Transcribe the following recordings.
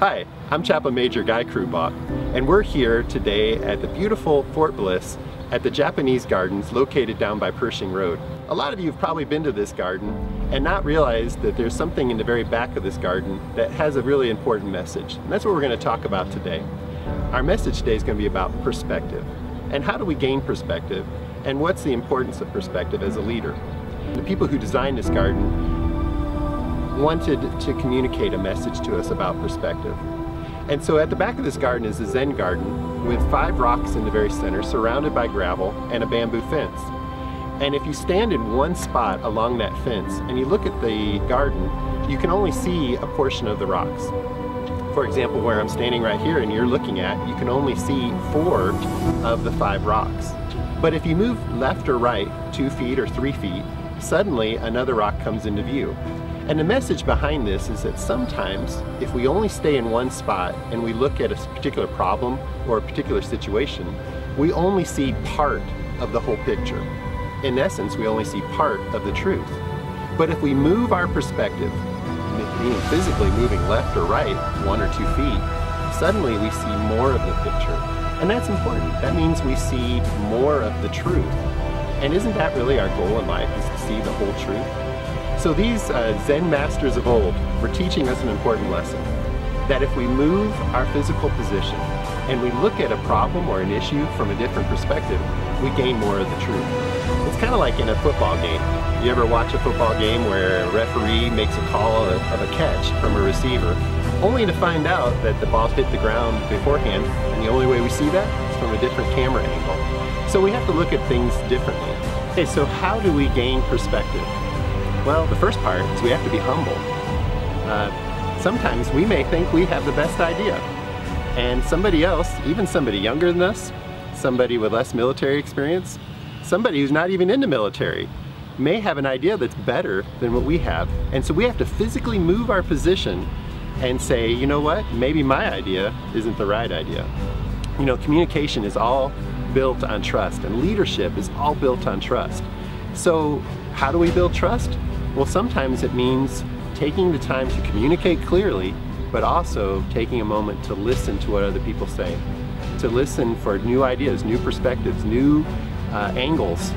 Hi, I'm Chaplain Major Guy Crubaugh, and we're here today at the beautiful Fort Bliss at the Japanese Gardens located down by Pershing Road. A lot of you have probably been to this garden and not realized that there's something in the very back of this garden that has a really important message. And that's what we're going to talk about today. Our message today is going to be about perspective. And how do we gain perspective? And what's the importance of perspective as a leader? The people who designed this garden wanted to communicate a message to us about perspective. And so at the back of this garden is a Zen garden with five rocks in the very center surrounded by gravel and a bamboo fence. And if you stand in one spot along that fence and you look at the garden, you can only see a portion of the rocks. For example, where I'm standing right here and you're looking at, you can only see four of the five rocks. But if you move left or right, two feet or three feet, suddenly another rock comes into view. And the message behind this is that sometimes if we only stay in one spot and we look at a particular problem or a particular situation, we only see part of the whole picture. In essence, we only see part of the truth. But if we move our perspective, meaning physically moving left or right, one or two feet, suddenly we see more of the picture. And that's important. That means we see more of the truth. And isn't that really our goal in life, is to see the whole truth? So these uh, Zen masters of old were teaching us an important lesson. That if we move our physical position and we look at a problem or an issue from a different perspective, we gain more of the truth. It's kind of like in a football game. You ever watch a football game where a referee makes a call of, of a catch from a receiver, only to find out that the ball hit the ground beforehand, and the only way we see that is from a different camera angle. So we have to look at things differently. Okay, so how do we gain perspective? Well, the first part is we have to be humble. Uh, sometimes we may think we have the best idea, and somebody else, even somebody younger than us, somebody with less military experience, somebody who's not even in the military, may have an idea that's better than what we have. And so we have to physically move our position and say, you know what, maybe my idea isn't the right idea. You know, communication is all built on trust and leadership is all built on trust. So how do we build trust? Well, sometimes it means taking the time to communicate clearly, but also taking a moment to listen to what other people say, to listen for new ideas, new perspectives, new uh, angles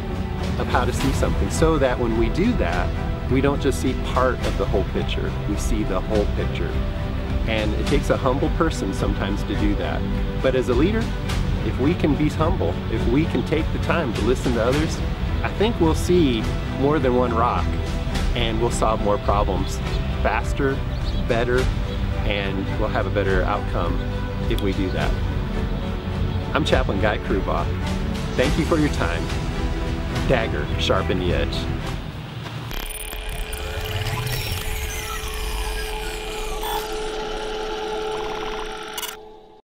of how to see something, so that when we do that, we don't just see part of the whole picture, we see the whole picture. And it takes a humble person sometimes to do that. But as a leader, if we can be humble, if we can take the time to listen to others, I think we'll see more than one rock and we'll solve more problems faster, better, and we'll have a better outcome if we do that. I'm Chaplain Guy Crubaugh. Thank you for your time. Dagger, sharpen the edge.